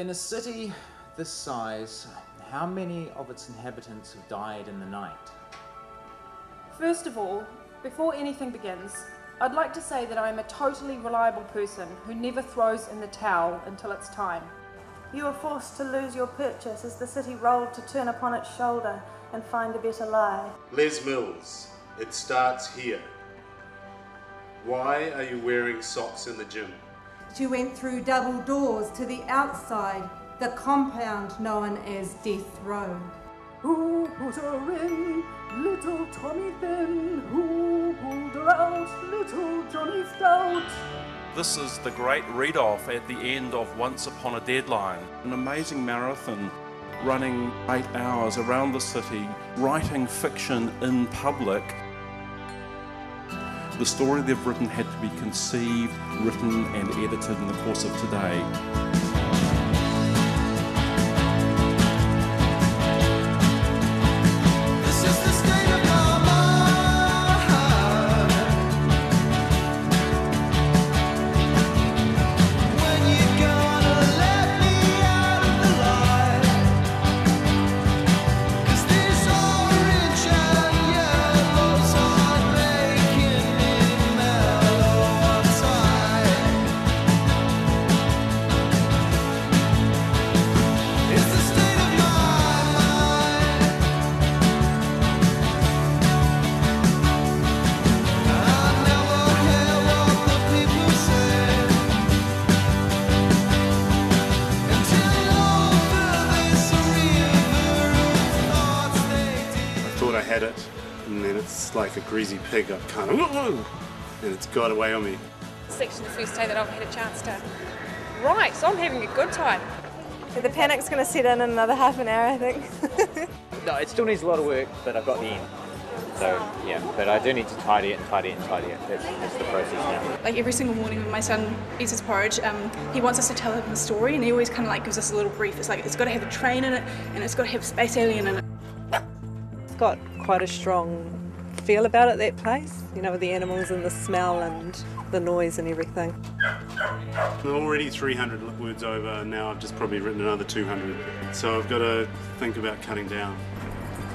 In a city this size, how many of its inhabitants have died in the night? First of all, before anything begins, I'd like to say that I am a totally reliable person who never throws in the towel until it's time. You were forced to lose your purchase as the city rolled to turn upon its shoulder and find a better lie. Les Mills, it starts here. Why are you wearing socks in the gym? She went through double doors to the outside, the compound known as Death Row. Who put her in? Little Tommy Thin. Who pulled her out? Little Johnny Stout. This is the great read off at the end of Once Upon a Deadline, an amazing marathon running eight hours around the city, writing fiction in public. The story they've written had to be conceived, written, and edited in the course of today. It's like a greasy pig. I've kind of, and it's got away on me. Section the first day that I've had a chance to write, so I'm having a good time. So the panic's going to set in in another half an hour, I think. no, it still needs a lot of work, but I've got the end. So yeah, but I do need to tidy it and tidy it and tidy it. That's, that's the process now. Like every single morning when my son eats his porridge, um, he wants us to tell him a story, and he always kind of like gives us a little brief. It's like it's got to have a train in it, and it's got to have space alien in it. It's got quite a strong feel about it, that place, you know, with the animals and the smell and the noise and everything. I'm already 300 words over, and now I've just probably written another 200. So I've got to think about cutting down.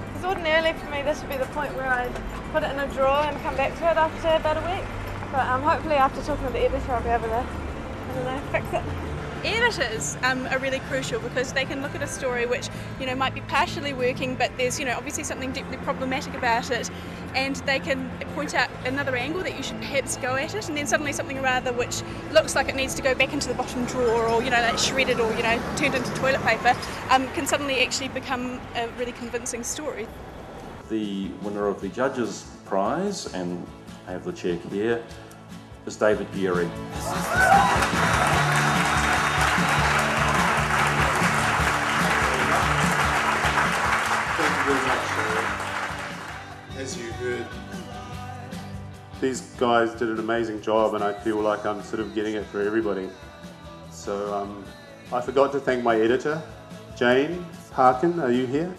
Because ordinarily for me this would be the point where I put it in a drawer and come back to it after about a week. But um, hopefully after talking to the editor I'll be able to, I don't know, fix it editors um, are really crucial because they can look at a story which you know might be partially working but there's you know obviously something deeply problematic about it and they can point out another angle that you should perhaps go at it and then suddenly something rather which looks like it needs to go back into the bottom drawer or you know like shredded or you know turned into toilet paper um, can suddenly actually become a really convincing story. The winner of the Judges Prize, and I have the check here, is David Geary. As you heard, these guys did an amazing job, and I feel like I'm sort of getting it for everybody. So um, I forgot to thank my editor, Jane Harkin. Are you here?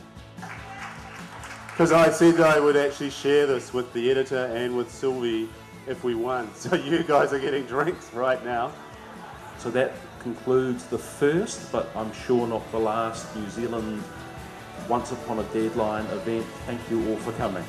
Because I said I would actually share this with the editor and with Sylvie if we won. So you guys are getting drinks right now. So that concludes the first, but I'm sure not the last New Zealand Once Upon a Deadline event. Thank you all for coming.